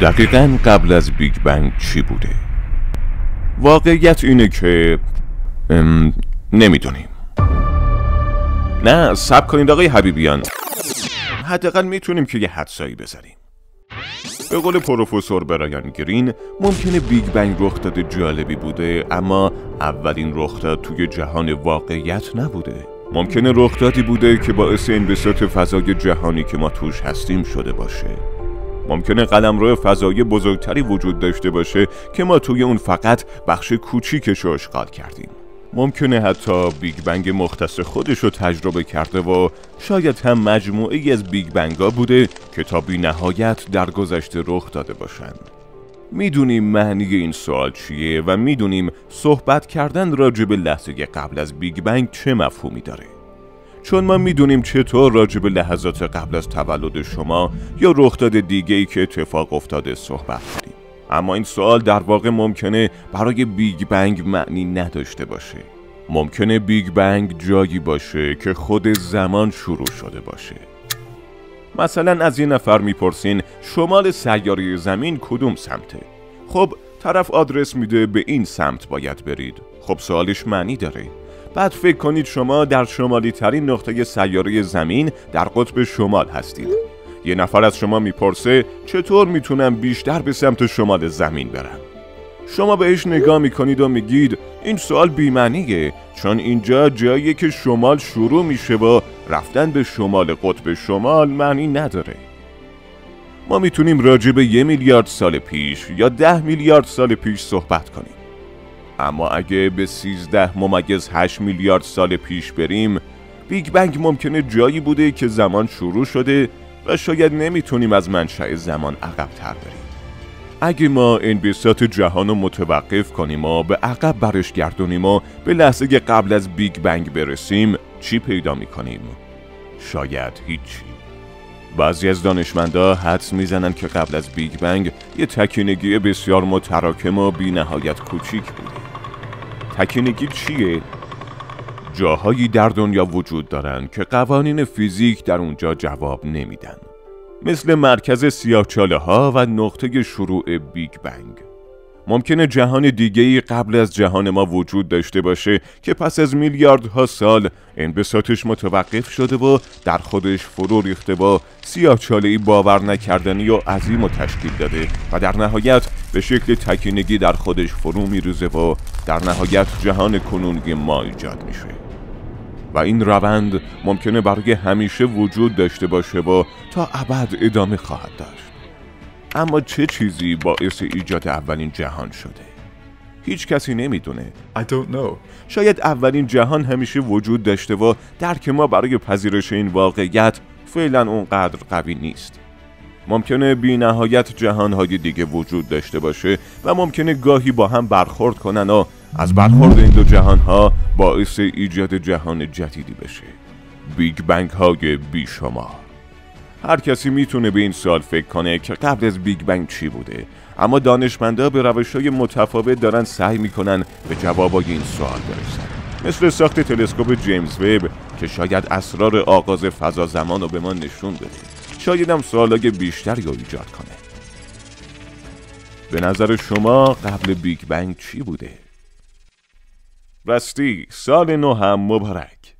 دقیقا قبل از بیگ بنگ چی بوده؟ واقعیت اینه که نمی‌دونیم. نه صبر کنید آقای حبیبیان. حداقل می‌تونیم که یه حدسایی بزنیم. به قول پروفسور برایان گرین ممکنه بیگ بنگ رخداد جالبی بوده اما اولین رخداد توی جهان واقعیت نبوده. ممکنه رخدادی بوده که باعث انبساط فضای جهانی که ما توش هستیم شده باشه. ممکنه قلمرو فضایی بزرگتری وجود داشته باشه که ما توی اون فقط بخش کوچیکش رو اشغال کردیم ممکنه حتی بیگ بنگ مختص خودش رو تجربه کرده و شاید هم مجموعه‌ای از بیگ بنگا بوده که تا بی نهایت در گذشته رخ داده باشند. می‌دونیم معنی این سوال چیه و می‌دونیم صحبت کردن راجع به لحظه قبل از بیگ بنگ چه مفهومی داره. چون ما می‌دونیم چطور راجع به لحظات قبل از تولد شما یا رخداد دیگه ای که اتفاق افتاده صحبت کنیم. اما این سوال در واقع ممکنه برای بیگ بنگ معنی نداشته باشه. ممکنه بیگ بنگ جایی باشه که خود زمان شروع شده باشه. مثلا از یه نفر می‌پرسین شمال سیاره زمین کدوم سمته؟ خب طرف آدرس میده به این سمت باید برید. خب سوالش معنی داره. بعد فکر کنید شما در شمالی ترین نقطه سیاره زمین در قطب شمال هستید. یه نفر از شما می‌پرسه چطور می‌تونم بیشتر به سمت شمال زمین برم. شما بهش نگاه می‌کنید و میگید این سوال بیمعنیه چون اینجا جایی که شمال شروع میشه و رفتن به شمال قطب شمال معنی نداره. ما می‌تونیم راجع به یه میلیارد سال پیش یا ده میلیارد سال پیش صحبت کنیم. اما اگه به سیزده ممیز هشت میلیارد سال پیش بریم بیگ بنگ ممکنه جایی بوده که زمان شروع شده و شاید نمی‌تونیم از منشأ زمان عقب تر بریم. اگه ما انبساط جهان رو متوقف کنیم و به عقب برش گردونیم و به لحظه قبل از بیگ بنگ برسیم چی پیدا می‌کنیم؟ شاید هیچی. بعضی از دانشمندا حدس می‌زنن که قبل از بیگ بنگ یه تکینگی بسیار متراکم و بی نهایت کوچیک بوده. تکینگی چیه؟ جاهایی در دنیا وجود دارند که قوانین فیزیک در اونجا جواب نمیدن مثل مرکز سیاهچاله ها و نقطه شروع بیگ بنگ ممکنه جهان دیگه‌ای قبل از جهان ما وجود داشته باشه که پس از میلیاردها سال انبساطش متوقف شده و در خودش فرو ریخته یا سیاهچاله باور نکردنی و عظیم رو تشکیل داده و در نهایت به شکل تکینگی در خودش فرو میروزه و در نهایت جهان کنونی ما ایجاد میشه. و این روند ممکنه برای همیشه وجود داشته باشه و تا ابد ادامه خواهد داشت. اما چه چیزی باعث ایجاد اولین جهان شده؟ هیچ کسی نمی‌دونه. I don't know. شاید اولین جهان همیشه وجود داشته و درک ما برای پذیرش این واقعیت فعلا اونقدر قوی نیست. ممکنه بی نهایت جهانهای دیگه وجود داشته باشه و ممکنه گاهی با هم برخورد کنن و از برخورد این دو جهان ها باعث ایجاد جهان جدیدی بشه. بیگ بنگ های بی شمار هر کسی می‌تونه به این سوال فکر کنه که قبل از بیگ بنگ چی بوده. اما دانشمندا به روش های متفاوت دارن سعی می‌کنن به جوابای این سوال برسن. مثل ساخت تلسکوپ جیمز وب که شاید اسرار آغاز فضا زمان رو به ما نشون بده. شاید هم سوالای بیشتری رو ایجاد کنه. به نظر شما قبل بیگ بنگ چی بوده؟ راستی سال نو هم مبارک.